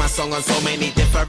My song on so many different